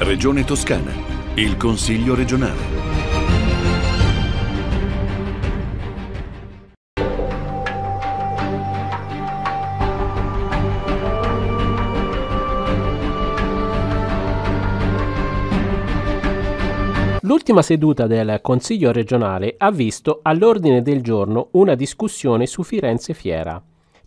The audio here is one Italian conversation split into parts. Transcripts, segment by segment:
Regione Toscana, il Consiglio regionale. L'ultima seduta del Consiglio regionale ha visto all'ordine del giorno una discussione su Firenze Fiera.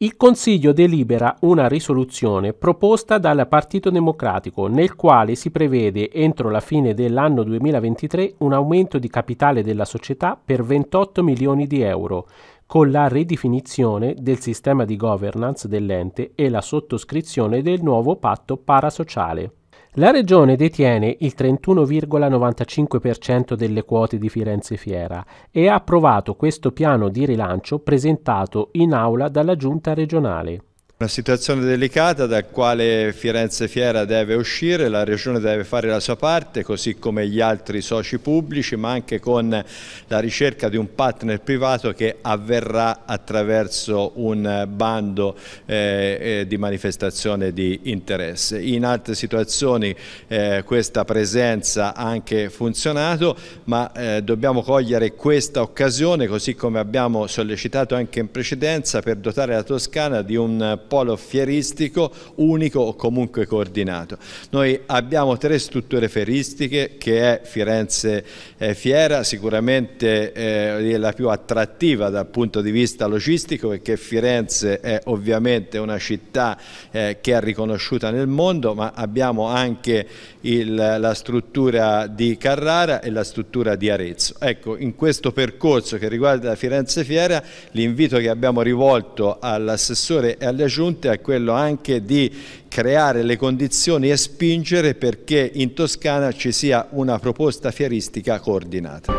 Il Consiglio delibera una risoluzione proposta dal Partito Democratico nel quale si prevede entro la fine dell'anno 2023 un aumento di capitale della società per 28 milioni di euro, con la ridefinizione del sistema di governance dell'ente e la sottoscrizione del nuovo patto parasociale. La regione detiene il 31,95% delle quote di Firenze Fiera e ha approvato questo piano di rilancio presentato in aula dalla giunta regionale. Una situazione delicata dal quale Firenze Fiera deve uscire, la Regione deve fare la sua parte, così come gli altri soci pubblici, ma anche con la ricerca di un partner privato che avverrà attraverso un bando eh, eh, di manifestazione di interesse. In altre situazioni eh, questa presenza ha anche funzionato, ma eh, dobbiamo cogliere questa occasione, così come abbiamo sollecitato anche in precedenza, per dotare la Toscana di un polo fieristico unico o comunque coordinato. Noi abbiamo tre strutture fieristiche che è Firenze eh, Fiera, sicuramente eh, la più attrattiva dal punto di vista logistico perché Firenze è ovviamente una città eh, che è riconosciuta nel mondo ma abbiamo anche il, la struttura di Carrara e la struttura di Arezzo. Ecco, in questo percorso che riguarda Firenze Fiera l'invito che abbiamo rivolto all'assessore e alle giunte è quello anche di creare le condizioni e spingere perché in Toscana ci sia una proposta fieristica coordinata.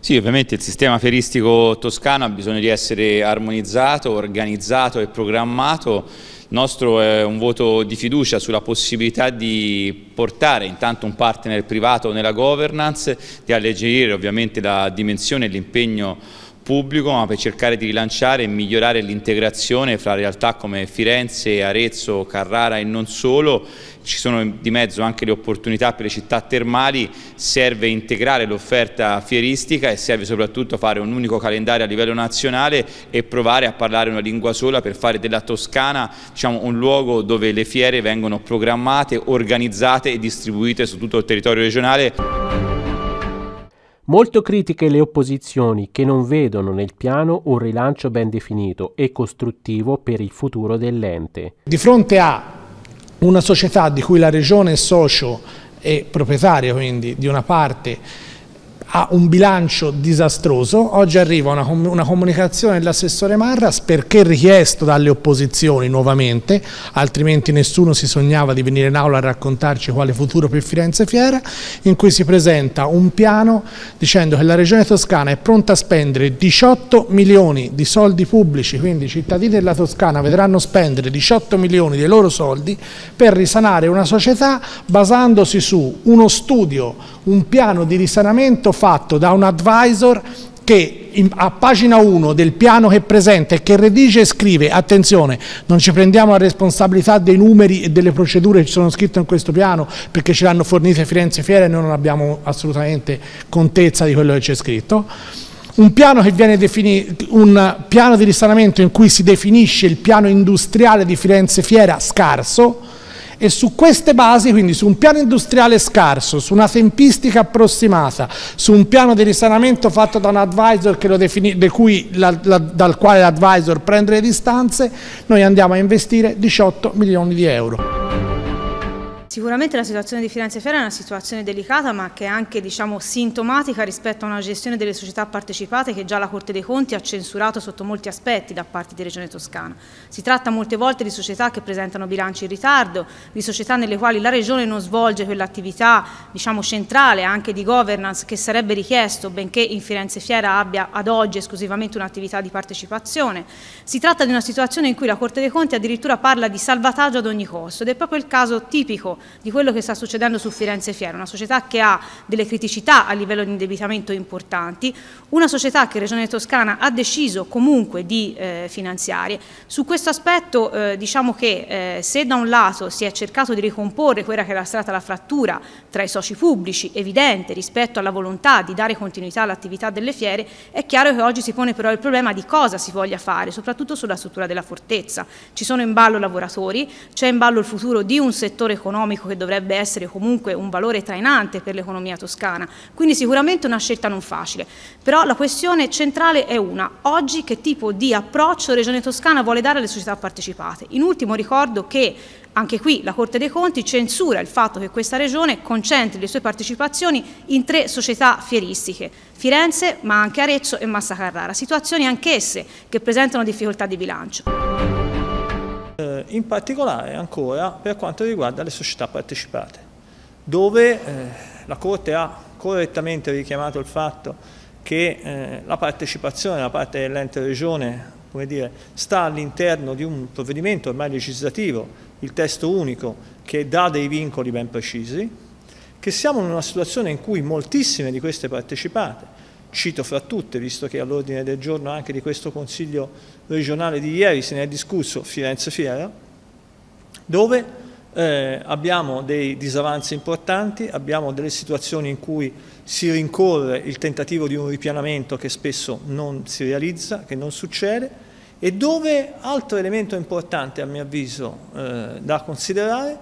Sì, ovviamente il sistema fieristico toscano ha bisogno di essere armonizzato, organizzato e programmato. Il nostro è un voto di fiducia sulla possibilità di portare intanto un partner privato nella governance, di alleggerire ovviamente la dimensione e l'impegno pubblico ma per cercare di rilanciare e migliorare l'integrazione fra realtà come Firenze, Arezzo, Carrara e non solo ci sono di mezzo anche le opportunità per le città termali, serve integrare l'offerta fieristica e serve soprattutto fare un unico calendario a livello nazionale e provare a parlare una lingua sola per fare della Toscana diciamo, un luogo dove le fiere vengono programmate, organizzate e distribuite su tutto il territorio regionale. Molto critiche le opposizioni che non vedono nel piano un rilancio ben definito e costruttivo per il futuro dell'ente. Di fronte a una società di cui la regione è socio e proprietario quindi di una parte ha un bilancio disastroso. Oggi arriva una, una comunicazione dell'assessore Marras perché richiesto dalle opposizioni nuovamente, altrimenti nessuno si sognava di venire in aula a raccontarci quale futuro per Firenze Fiera, in cui si presenta un piano dicendo che la Regione Toscana è pronta a spendere 18 milioni di soldi pubblici, quindi i cittadini della Toscana vedranno spendere 18 milioni dei loro soldi per risanare una società basandosi su uno studio, un piano di risanamento fatto da un advisor che a pagina 1 del piano che presenta e che redige e scrive, attenzione, non ci prendiamo la responsabilità dei numeri e delle procedure che ci sono scritte in questo piano perché ce l'hanno fornite Firenze Fiera e noi non abbiamo assolutamente contezza di quello che c'è scritto. Un piano, un piano di risanamento in cui si definisce il piano industriale di Firenze Fiera scarso, e su queste basi, quindi su un piano industriale scarso, su una tempistica approssimata, su un piano di risanamento fatto da un advisor defini, la, la, dal quale l'advisor prende le distanze, noi andiamo a investire 18 milioni di euro. Sicuramente la situazione di Firenze Fiera è una situazione delicata ma che è anche diciamo, sintomatica rispetto a una gestione delle società partecipate che già la Corte dei Conti ha censurato sotto molti aspetti da parte di Regione Toscana. Si tratta molte volte di società che presentano bilanci in ritardo, di società nelle quali la Regione non svolge quell'attività diciamo, centrale anche di governance che sarebbe richiesto benché in Firenze Fiera abbia ad oggi esclusivamente un'attività di partecipazione. Si tratta di una situazione in cui la Corte dei Conti addirittura parla di salvataggio ad ogni costo ed è proprio il caso tipico di quello che sta succedendo su Firenze Fiera, una società che ha delle criticità a livello di indebitamento importanti, una società che Regione Toscana ha deciso comunque di eh, finanziare. Su questo aspetto eh, diciamo che eh, se da un lato si è cercato di ricomporre quella che era stata la frattura tra i soci pubblici, evidente rispetto alla volontà di dare continuità all'attività delle fiere, è chiaro che oggi si pone però il problema di cosa si voglia fare, soprattutto sulla struttura della fortezza. Ci sono in ballo lavoratori, c'è in ballo il futuro di un settore economico che dovrebbe essere comunque un valore trainante per l'economia toscana, quindi sicuramente una scelta non facile. Però la questione centrale è una, oggi che tipo di approccio Regione Toscana vuole dare alle società partecipate? In ultimo ricordo che anche qui la Corte dei Conti censura il fatto che questa regione concentri le sue partecipazioni in tre società fieristiche, Firenze, ma anche Arezzo e Massa Carrara, situazioni anch'esse che presentano difficoltà di bilancio. In particolare ancora per quanto riguarda le società partecipate, dove eh, la Corte ha correttamente richiamato il fatto che eh, la partecipazione da parte dell'ente regione dire, sta all'interno di un provvedimento ormai legislativo il testo unico che dà dei vincoli ben precisi, che siamo in una situazione in cui moltissime di queste partecipate, cito fra tutte, visto che all'ordine del giorno anche di questo Consiglio regionale di ieri se ne è discusso Firenze Fiera, dove eh, abbiamo dei disavanzi importanti, abbiamo delle situazioni in cui si rincorre il tentativo di un ripianamento che spesso non si realizza, che non succede, e dove, altro elemento importante a mio avviso eh, da considerare,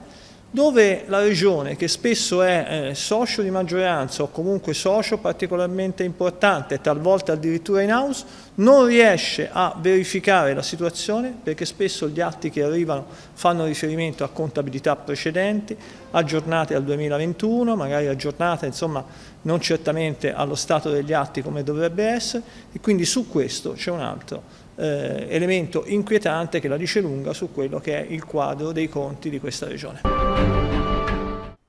dove la regione, che spesso è eh, socio di maggioranza o comunque socio particolarmente importante, talvolta addirittura in house, non riesce a verificare la situazione perché spesso gli atti che arrivano fanno riferimento a contabilità precedenti, aggiornate al 2021, magari aggiornate insomma non certamente allo stato degli atti come dovrebbe essere. E quindi su questo c'è un altro eh, elemento inquietante che la dice lunga su quello che è il quadro dei conti di questa regione.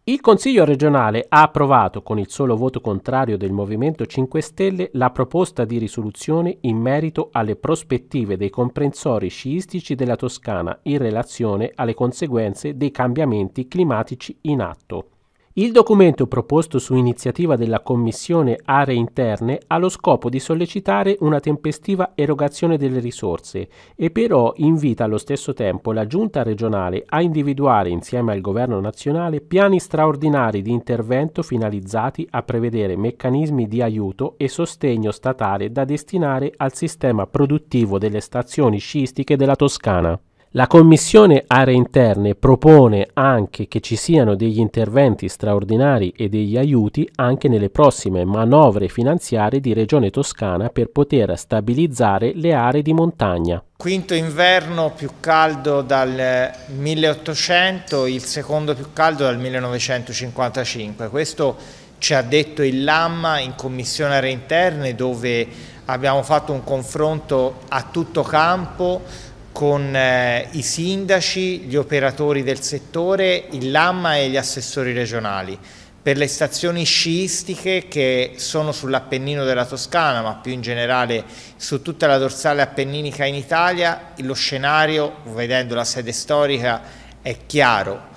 Il Consiglio regionale ha approvato con il solo voto contrario del Movimento 5 Stelle la proposta di risoluzione in merito alle prospettive dei comprensori sciistici della Toscana in relazione alle conseguenze dei cambiamenti climatici in atto. Il documento proposto su iniziativa della Commissione Aree Interne ha lo scopo di sollecitare una tempestiva erogazione delle risorse e però invita allo stesso tempo la Giunta regionale a individuare insieme al Governo nazionale piani straordinari di intervento finalizzati a prevedere meccanismi di aiuto e sostegno statale da destinare al sistema produttivo delle stazioni sciistiche della Toscana. La Commissione Aree Interne propone anche che ci siano degli interventi straordinari e degli aiuti anche nelle prossime manovre finanziarie di Regione Toscana per poter stabilizzare le aree di montagna. Quinto inverno più caldo dal 1800, il secondo più caldo dal 1955. Questo ci ha detto il LAM in Commissione Aree Interne dove abbiamo fatto un confronto a tutto campo con eh, i sindaci, gli operatori del settore, il LAMMA e gli assessori regionali per le stazioni sciistiche che sono sull'Appennino della Toscana, ma più in generale su tutta la dorsale appenninica in Italia, lo scenario, vedendo la sede storica, è chiaro.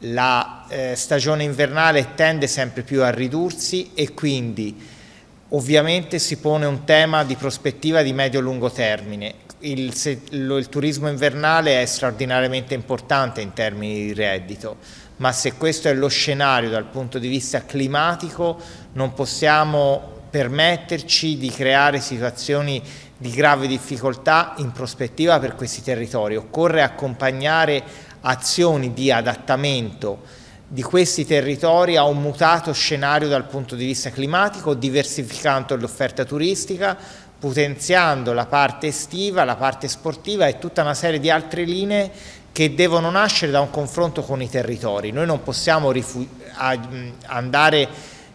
La eh, stagione invernale tende sempre più a ridursi e quindi ovviamente si pone un tema di prospettiva di medio-lungo termine il, se, lo, il turismo invernale è straordinariamente importante in termini di reddito, ma se questo è lo scenario dal punto di vista climatico non possiamo permetterci di creare situazioni di grave difficoltà in prospettiva per questi territori. Occorre accompagnare azioni di adattamento di questi territori a un mutato scenario dal punto di vista climatico, diversificando l'offerta turistica, potenziando la parte estiva, la parte sportiva e tutta una serie di altre linee che devono nascere da un confronto con i territori. Noi non possiamo andare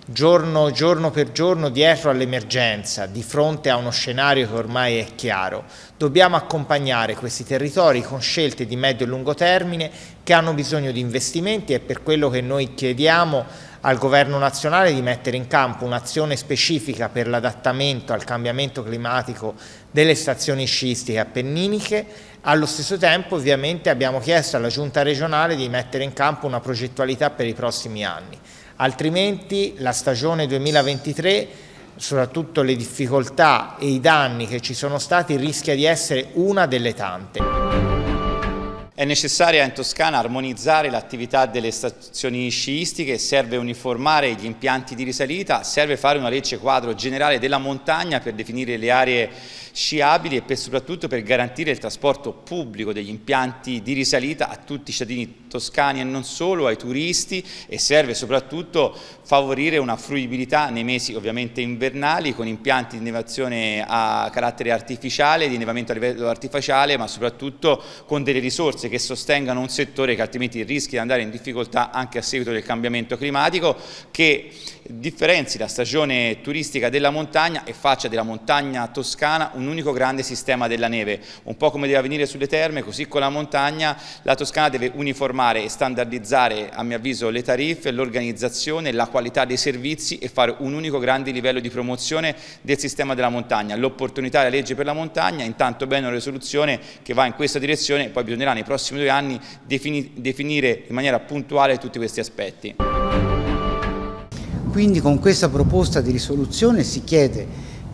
giorno, giorno per giorno dietro all'emergenza, di fronte a uno scenario che ormai è chiaro. Dobbiamo accompagnare questi territori con scelte di medio e lungo termine che hanno bisogno di investimenti e per quello che noi chiediamo al governo nazionale di mettere in campo un'azione specifica per l'adattamento al cambiamento climatico delle stazioni sciistiche appenniniche. Allo stesso tempo ovviamente abbiamo chiesto alla giunta regionale di mettere in campo una progettualità per i prossimi anni altrimenti la stagione 2023 soprattutto le difficoltà e i danni che ci sono stati rischia di essere una delle tante. È necessaria in Toscana armonizzare l'attività delle stazioni sciistiche, serve uniformare gli impianti di risalita, serve fare una legge quadro generale della montagna per definire le aree sciabili e per, soprattutto per garantire il trasporto pubblico degli impianti di risalita a tutti i cittadini toscani e non solo, ai turisti e serve soprattutto favorire una fruibilità nei mesi ovviamente invernali con impianti di innevazione a carattere artificiale, di innevamento a livello artificiale ma soprattutto con delle risorse che sostengano un settore che altrimenti rischia di andare in difficoltà anche a seguito del cambiamento climatico che differenzi la stagione turistica della montagna e faccia della montagna toscana un unico grande sistema della neve, un po' come deve avvenire sulle terme, così con la montagna la Toscana deve uniformare e standardizzare a mio avviso le tariffe, l'organizzazione, la qualità dei servizi e fare un unico grande livello di promozione del sistema della montagna, l'opportunità della legge per la montagna, intanto bene una risoluzione che va in questa direzione, poi bisognerà nei prossimi due anni definire in maniera puntuale tutti questi aspetti. Quindi con questa proposta di risoluzione si chiede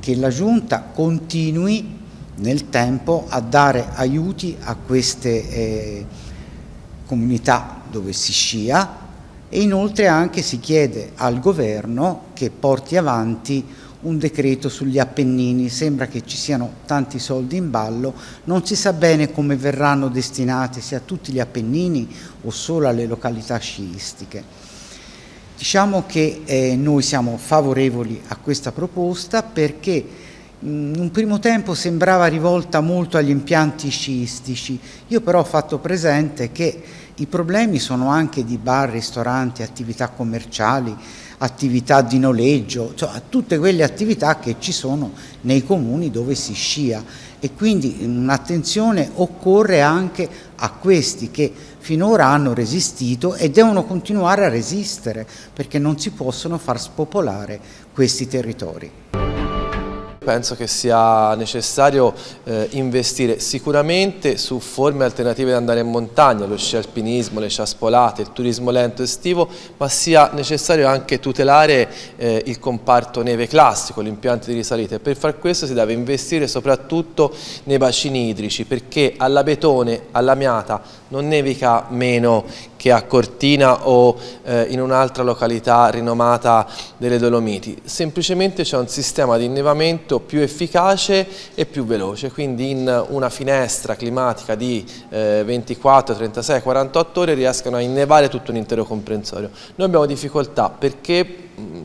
che la Giunta continui nel tempo a dare aiuti a queste eh, comunità dove si scia e inoltre anche si chiede al governo che porti avanti un decreto sugli Appennini, sembra che ci siano tanti soldi in ballo, non si sa bene come verranno destinati sia a tutti gli Appennini o solo alle località sciistiche. Diciamo che eh, noi siamo favorevoli a questa proposta perché in un primo tempo sembrava rivolta molto agli impianti sciistici, io però ho fatto presente che i problemi sono anche di bar, ristoranti, attività commerciali, attività di noleggio, cioè tutte quelle attività che ci sono nei comuni dove si scia. E quindi un'attenzione occorre anche a questi che finora hanno resistito e devono continuare a resistere perché non si possono far spopolare questi territori. Penso che sia necessario eh, investire sicuramente su forme alternative di andare in montagna, lo sci alpinismo, le ciaspolate, il turismo lento estivo, ma sia necessario anche tutelare eh, il comparto neve classico, l'impianto di risalita e per far questo si deve investire soprattutto nei bacini idrici perché all'abetone, all'amiata non nevica meno che a Cortina o eh, in un'altra località rinomata delle Dolomiti, semplicemente c'è un sistema di innevamento più efficace e più veloce, quindi in una finestra climatica di eh, 24, 36, 48 ore riescono a innevare tutto un intero comprensorio. Noi abbiamo difficoltà perché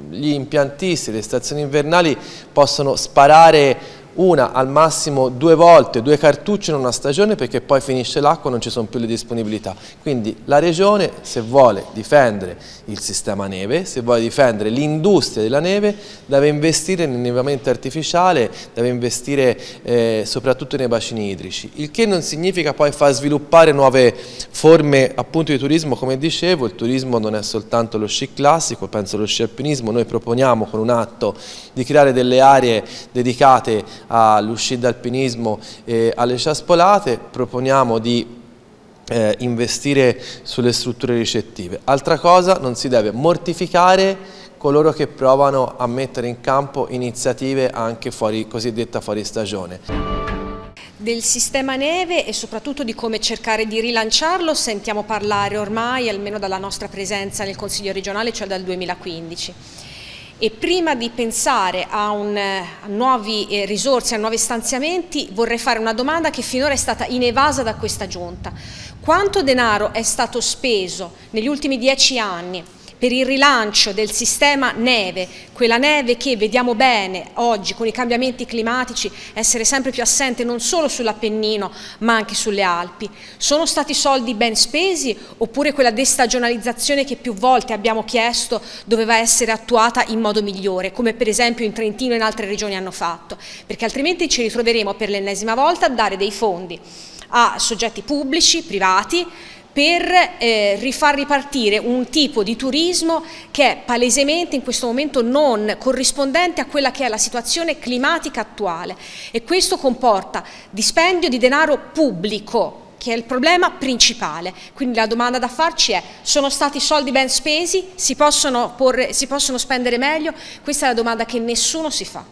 gli impiantisti delle stazioni invernali possono sparare una al massimo due volte, due cartucce in una stagione perché poi finisce l'acqua e non ci sono più le disponibilità. Quindi la regione se vuole difendere il sistema neve, se vuole difendere l'industria della neve, deve investire nel nell'annevamento artificiale, deve investire eh, soprattutto nei bacini idrici, il che non significa poi far sviluppare nuove forme appunto di turismo, come dicevo, il turismo non è soltanto lo sci classico, penso allo sci alpinismo, noi proponiamo con un atto di creare delle aree dedicate all'uscita d'alpinismo e alle ciaspolate, proponiamo di eh, investire sulle strutture ricettive. Altra cosa, non si deve mortificare coloro che provano a mettere in campo iniziative anche fuori, cosiddetta fuori stagione. Del sistema neve e soprattutto di come cercare di rilanciarlo sentiamo parlare ormai, almeno dalla nostra presenza nel Consiglio regionale, cioè dal 2015 e prima di pensare a, un, a nuove eh, risorse, a nuovi stanziamenti, vorrei fare una domanda che finora è stata inevasa da questa Giunta. Quanto denaro è stato speso negli ultimi dieci anni per il rilancio del sistema neve, quella neve che vediamo bene oggi con i cambiamenti climatici essere sempre più assente non solo sull'Appennino ma anche sulle Alpi. Sono stati soldi ben spesi oppure quella destagionalizzazione che più volte abbiamo chiesto doveva essere attuata in modo migliore, come per esempio in Trentino e in altre regioni hanno fatto, perché altrimenti ci ritroveremo per l'ennesima volta a dare dei fondi a soggetti pubblici, privati, per eh, rifar ripartire un tipo di turismo che è palesemente in questo momento non corrispondente a quella che è la situazione climatica attuale e questo comporta dispendio di denaro pubblico che è il problema principale. Quindi la domanda da farci è, sono stati soldi ben spesi? Si possono, porre, si possono spendere meglio? Questa è la domanda che nessuno si fa.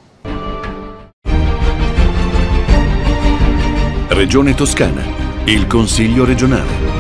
Regione Toscana, il Consiglio regionale.